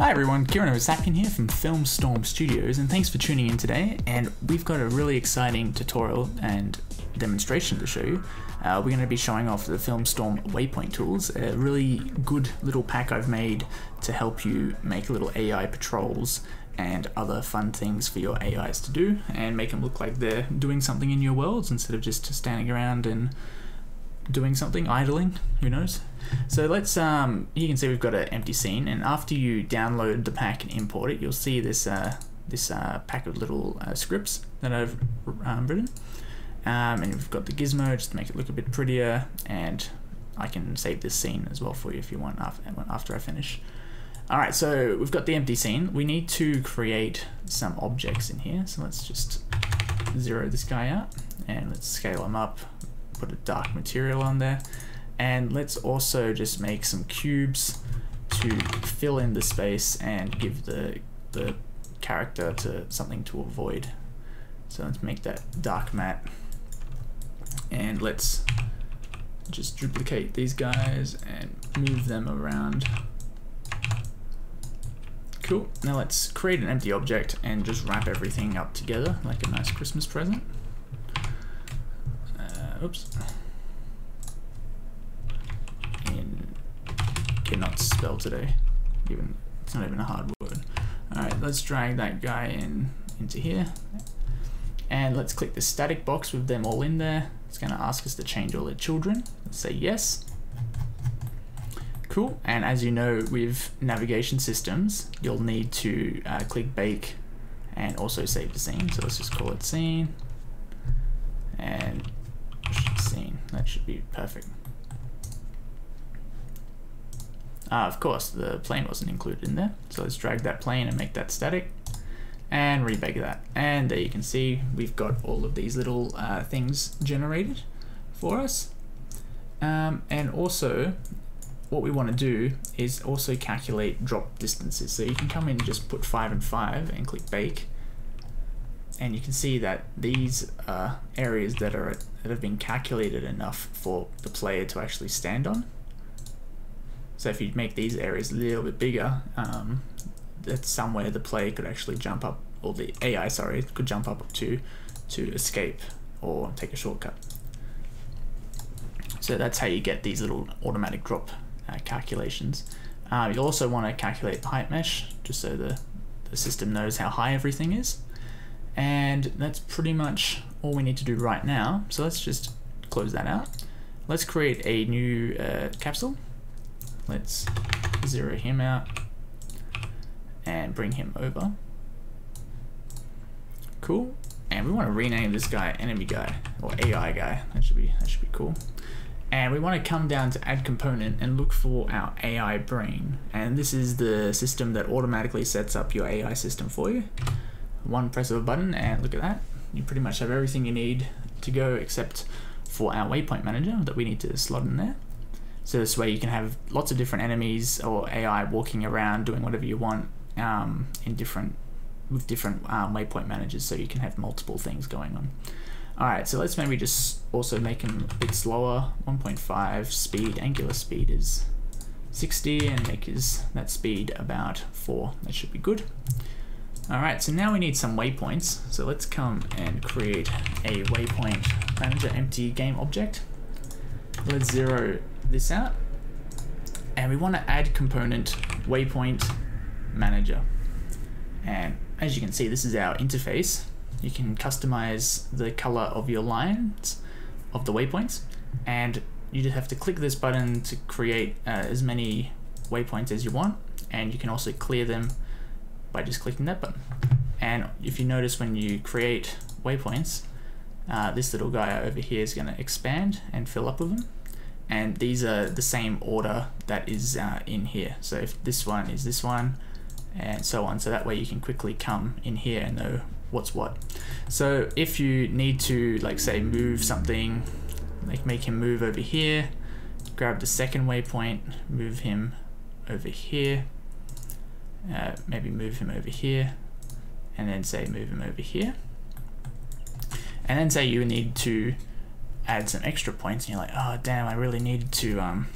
Hi everyone, Kieren Hovasapian here from Filmstorm Studios, and thanks for tuning in today. And we've got a really exciting tutorial and demonstration to show you. Uh, we're going to be showing off the Filmstorm Waypoint tools, a really good little pack I've made to help you make little AI patrols and other fun things for your AIs to do, and make them look like they're doing something in your worlds instead of just standing around and doing something, idling, who knows. So let's, um, you can see we've got an empty scene, and after you download the pack and import it, you'll see this, uh, this uh, pack of little uh, scripts that I've um, written. Um, and we've got the gizmo just to make it look a bit prettier, and I can save this scene as well for you if you want after, after I finish. Alright, so we've got the empty scene. We need to create some objects in here, so let's just zero this guy out, and let's scale him up, put a dark material on there. And let's also just make some cubes to fill in the space and give the, the character to something to avoid. So let's make that dark matte. And let's just duplicate these guys and move them around. Cool. Now let's create an empty object and just wrap everything up together like a nice Christmas present. Oops. cannot spell today. Even it's not even a hard word. Alright, let's drag that guy in into here. And let's click the static box with them all in there. It's going to ask us to change all the children. Let's say yes. Cool. And as you know, with navigation systems, you'll need to uh, click bake and also save the scene. So let's just call it scene and. That should be perfect. Uh, of course, the plane wasn't included in there. So let's drag that plane and make that static and rebake that. And there you can see we've got all of these little uh, things generated for us. Um, and also, what we want to do is also calculate drop distances. So you can come in and just put 5 and 5 and click bake. And you can see that these are areas that are that have been calculated enough for the player to actually stand on. So if you make these areas a little bit bigger, um, that's somewhere the player could actually jump up, or the AI, sorry, could jump up to to escape or take a shortcut. So that's how you get these little automatic drop uh, calculations. Uh, you also want to calculate the height mesh, just so the, the system knows how high everything is. And that's pretty much all we need to do right now. So let's just close that out. Let's create a new uh, capsule Let's zero him out and bring him over. Cool. And we want to rename this guy enemy guy or AI guy. That should be that should be cool. And we want to come down to add component and look for our AI brain. And this is the system that automatically sets up your AI system for you. One press of a button and look at that. You pretty much have everything you need to go except for our waypoint manager that we need to slot in there. So this way you can have lots of different enemies or AI walking around doing whatever you want um, in different with different um, waypoint managers, so you can have multiple things going on. All right, so let's maybe just also make them a bit slower. 1.5 speed, angular speed is 60, and make his that speed about 4. That should be good. All right, so now we need some waypoints. So let's come and create a waypoint manager empty game object. Let's zero this out and we want to add component waypoint manager. And as you can see, this is our interface. You can customize the color of your lines of the waypoints and you just have to click this button to create uh, as many waypoints as you want and you can also clear them by just clicking that button. And if you notice when you create waypoints, uh, this little guy over here is going to expand and fill up with them. And these are the same order that is uh, in here. So if this one is this one and so on. So that way you can quickly come in here and know what's what. So if you need to like say move something like make him move over here grab the second waypoint move him over here uh, maybe move him over here and then say move him over here and then say you need to add some extra points and you're like, oh damn, I really needed to um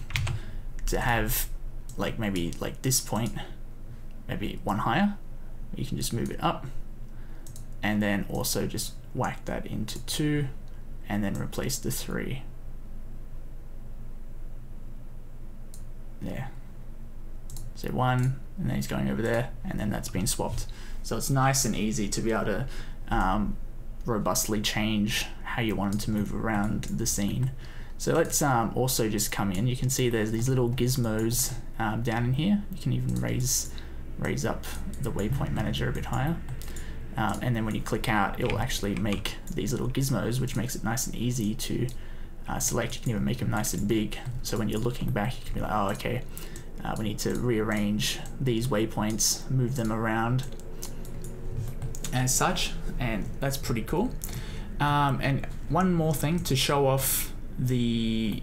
to have like maybe like this point maybe one higher. You can just move it up and then also just whack that into two and then replace the three. There. So one, and then he's going over there, and then that's been swapped. So it's nice and easy to be able to um, robustly change how you want him to move around the scene. So let's um, also just come in. You can see there's these little gizmos um, down in here. You can even raise raise up the waypoint manager a bit higher. Um, and then when you click out, it will actually make these little gizmos, which makes it nice and easy to uh, select. You can even make them nice and big. So when you're looking back, you can be like, oh, okay, uh, we need to rearrange these waypoints, move them around as such. And that's pretty cool. Um, and one more thing to show off the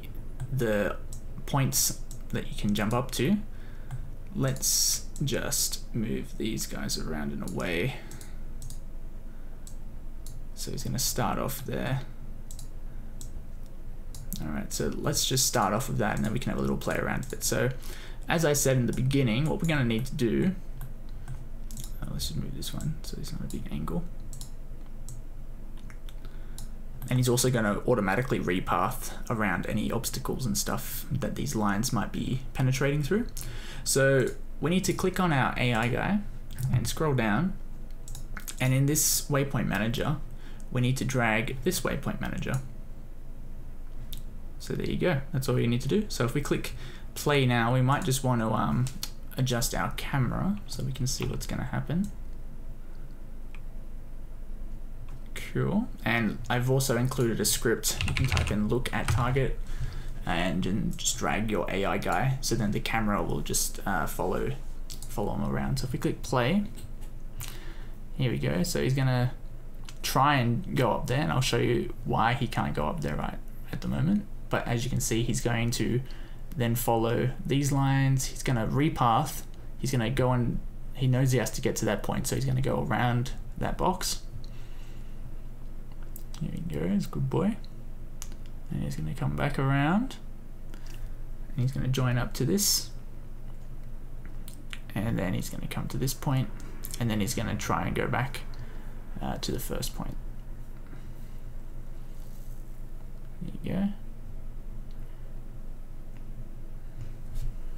the points that you can jump up to. Let's just move these guys around in a way so he's going to start off there. Alright, so let's just start off with that and then we can have a little play around with it. So, as I said in the beginning, what we're going to need to do, uh, let's just move this one so it's not a big angle. And he's also going to automatically repath around any obstacles and stuff that these lines might be penetrating through. So we need to click on our AI guy and scroll down. And in this waypoint manager, we need to drag this waypoint manager. So there you go, that's all you need to do. So if we click play now, we might just want to um, adjust our camera so we can see what's going to happen. Cool. And I've also included a script. You can type in look at target and, and just drag your AI guy. So then the camera will just uh, follow follow him around. So if we click play, here we go. So he's gonna try and go up there and I'll show you why he can't go up there right at the moment but as you can see he's going to then follow these lines. He's going to repath. He's going to go and he knows he has to get to that point so he's going to go around that box. Here he goes good boy. And he's going to come back around. And he's going to join up to this. And then he's going to come to this point. And then he's going to try and go back uh, to the first point. There you go.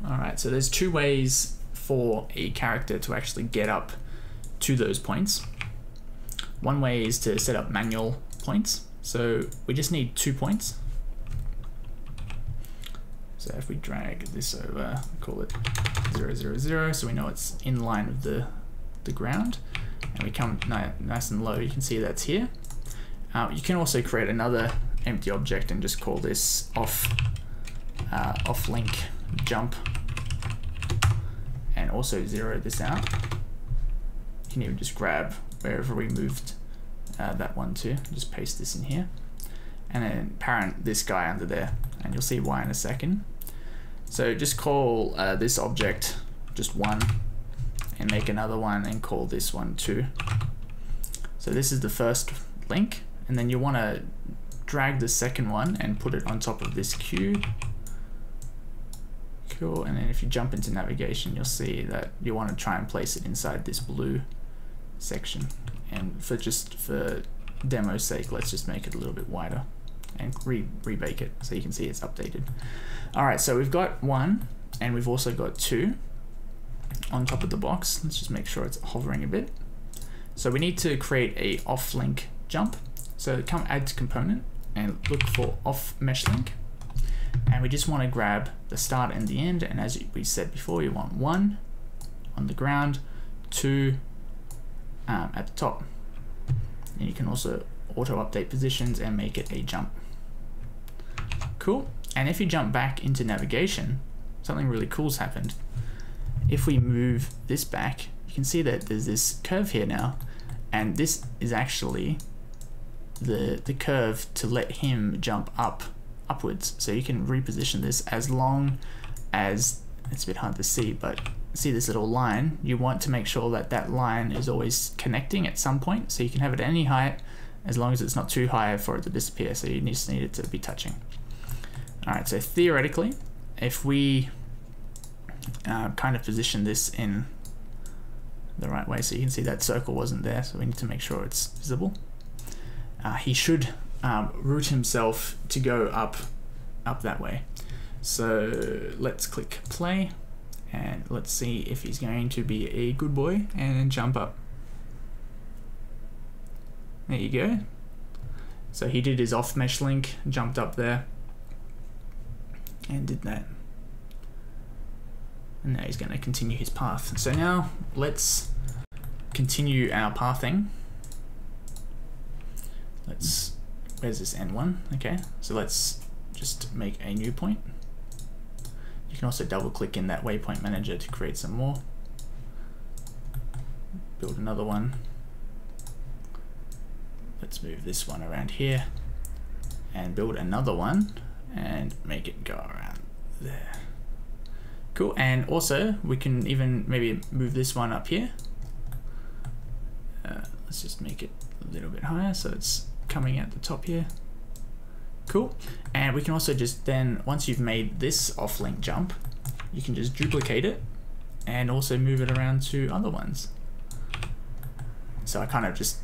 Alright, so there's two ways for a character to actually get up to those points. One way is to set up manual points. So we just need two points. So if we drag this over, call it 000, zero, zero, so we know it's in line with the, the ground and we come nice and low, you can see that's here. Uh, you can also create another empty object and just call this off uh, off link jump also zero this out. You can even just grab wherever we moved uh, that one to, just paste this in here and then parent this guy under there and you'll see why in a second. So just call uh, this object just one and make another one and call this one two. So this is the first link and then you want to drag the second one and put it on top of this queue. And then if you jump into navigation, you'll see that you want to try and place it inside this blue section. And for just for demo's sake, let's just make it a little bit wider and re rebake it so you can see it's updated. All right, so we've got one and we've also got two on top of the box. Let's just make sure it's hovering a bit. So we need to create a off link jump. So come add to component and look for off mesh link. And we just want to grab the start and the end. And as we said before, you want one on the ground, two um, at the top. And you can also auto update positions and make it a jump. Cool. And if you jump back into navigation, something really cool's happened if we move this back, you can see that there's this curve here now, and this is actually the, the curve to let him jump up upwards. So you can reposition this as long as, it's a bit hard to see, but see this little line, you want to make sure that that line is always connecting at some point. So you can have it any height as long as it's not too high for it to disappear. So you just need it to be touching. All right, so theoretically, if we uh, kind of position this in the right way. So you can see that circle wasn't there, so we need to make sure it's visible. Uh, he should um, route himself to go up, up that way. So let's click play and let's see if he's going to be a good boy and jump up. There you go. So he did his off mesh link, jumped up there and did that. And now he's going to continue his path. So now let's continue our pathing. Let's, where's this N1? Okay, so let's just make a new point. You can also double click in that waypoint manager to create some more. Build another one. Let's move this one around here and build another one and make it go around there. Cool, and also we can even maybe move this one up here. Uh, let's just make it a little bit higher so it's coming at the top here. Cool, and we can also just then, once you've made this off-link jump, you can just duplicate it and also move it around to other ones. So I kind of just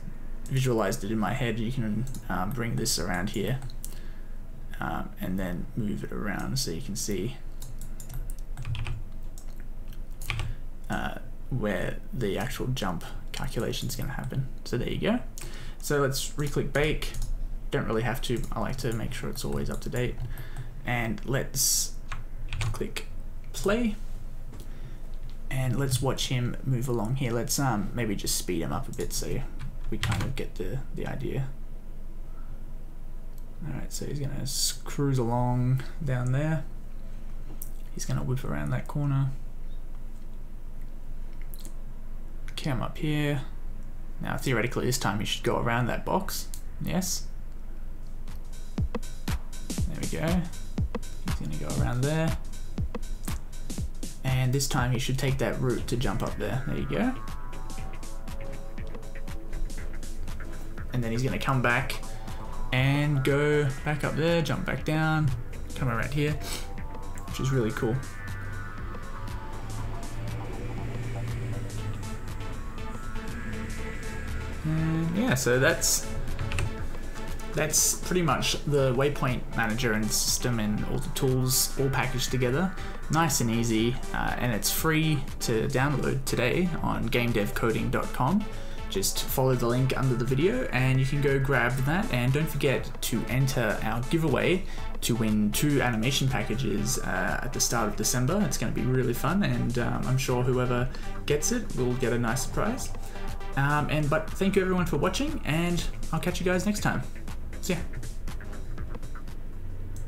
visualized it in my head. You can um, bring this around here um, and then move it around so you can see uh, where the actual jump calculation is going to happen. So there you go. So let's re-click bake. Don't really have to. I like to make sure it's always up to date. And let's click play. And let's watch him move along here. Let's um maybe just speed him up a bit so we kind of get the, the idea. Alright, so he's to cruise along down there. He's to whip around that corner. Come up here. Now, theoretically, this time he should go around that box. Yes. There we go. He's to go around there. And this time he should take that route to jump up there. There you go. And then he's going to come back and go back up there, jump back down, come around here, which is really cool. Yeah, so that's that's pretty much the waypoint manager and system and all the tools all packaged together. Nice and easy, uh, and it's free to download today on gamedevcoding.com just follow the link under the video and you can go grab that and don't forget to enter our giveaway to win two animation packages uh, at the start of December. It's going to be really fun and um, I'm sure whoever gets it will get a nice surprise. Um, and but thank you everyone for watching and I'll catch you guys next time. See ya.